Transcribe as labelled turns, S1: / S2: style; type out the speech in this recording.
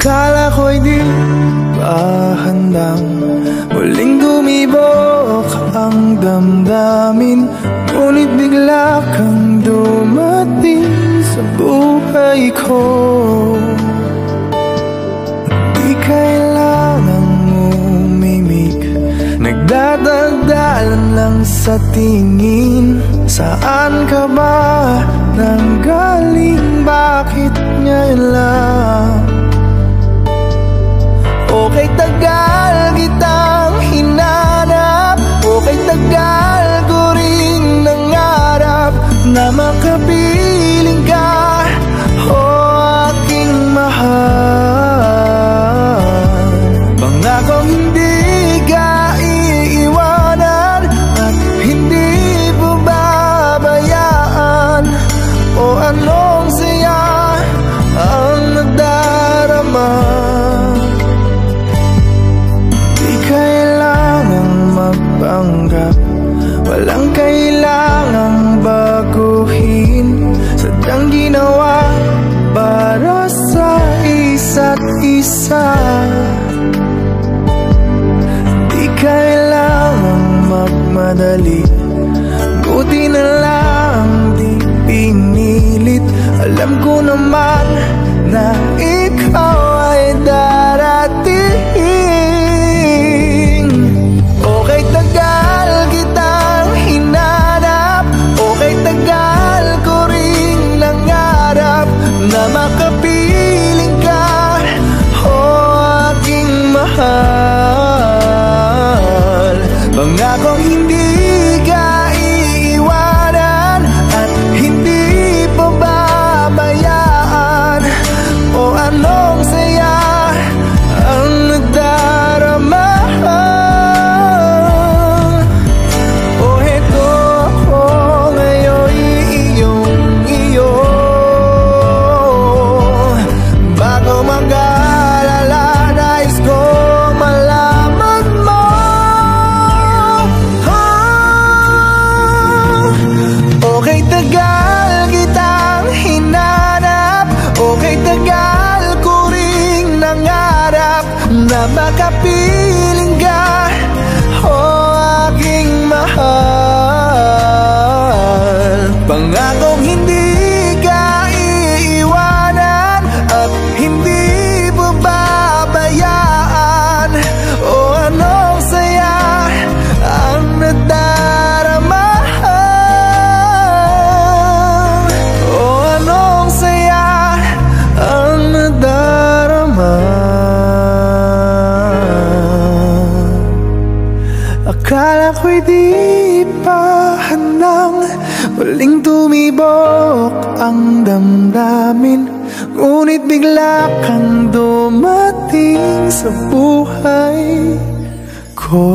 S1: Akala ko'y di pa handang Muling dumibok ang damdamin? Ngunit bigla kang dumating sa buhay ko. Di kailangang umimik Nagdadagdalan lang sa tingin. Saan ka ba nanggaling? Na makapiling ka O oh, aking mahal isa. Di kailangang magmadali. Buti na lang di pinilit. Alam ko naman na ikaw ay darating. Na makapiling mahal Pangakong na makapiling Akala ko'y di pa handang Muling tumibok ang damdamin. Ngunit bigla kang dumating sa buhay ko